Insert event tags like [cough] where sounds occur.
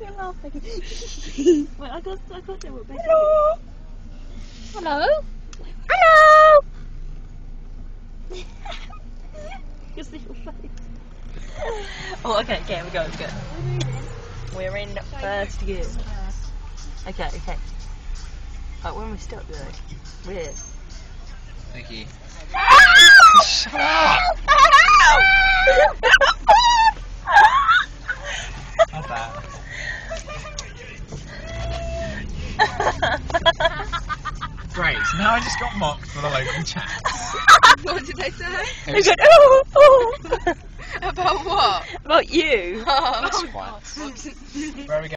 You're laughing. Wait, I got, I got it. Hello. Hello. Hello. Your face. Oh, okay, okay, we're going, good. We're in first gear. Okay, okay. Right, when we stop though, we're. Thank you. Shut up! How's that? Great, so now I just got mocked for the local chat. [laughs] what did they say? They go, oh, oh. About what? About you. Oh, Twats. Where are we going?